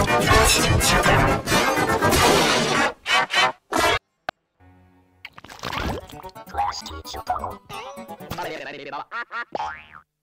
Teach you